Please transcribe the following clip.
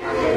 Yeah.